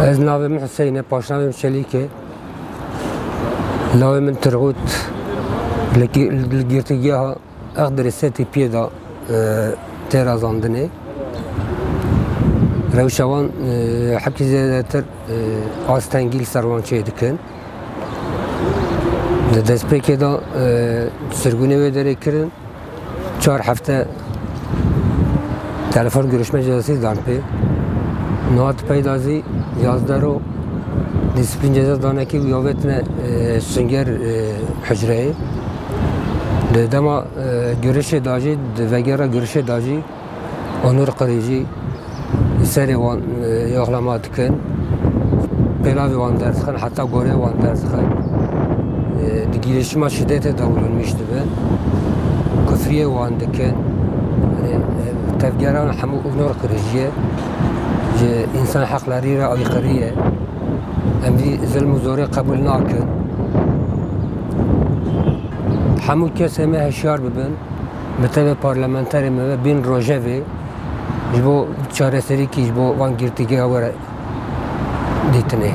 از ناویم حسین پاش ناویم شلیکه ناویم ترغوت لگیرتگی ها اقدر سیتی پیدا تیر ازاندنه روشوان حکی زیده تر آستنگیل سروان چه دکن دست پیکه دا سرگونه ویداره کرن چهار هفته تلفن görüşme cezası darbe pê. Nihat peyda zî yazdero disiplin ceza danekî yavetine sünger hücreyê. Di dema görüşê da jî di vegera görüşê da jî Onur Qirîcî serê wan yoxlama dikin. Pêlavê wan derdixin heta gorê wan derdixin. Di girişima şiddetê de bulunmuş dibe. Kufriyê wan dikin. Tevgeran hemû Onur Qirîcî انسان حق لري را آیقریه امری ظلم و زوری قبول ناکن همو کسی ما هشیار ببن به طب پارلمانتر ما بین روژوه جبو چاره سری که جبو وان گیرتگی آوره دیتنه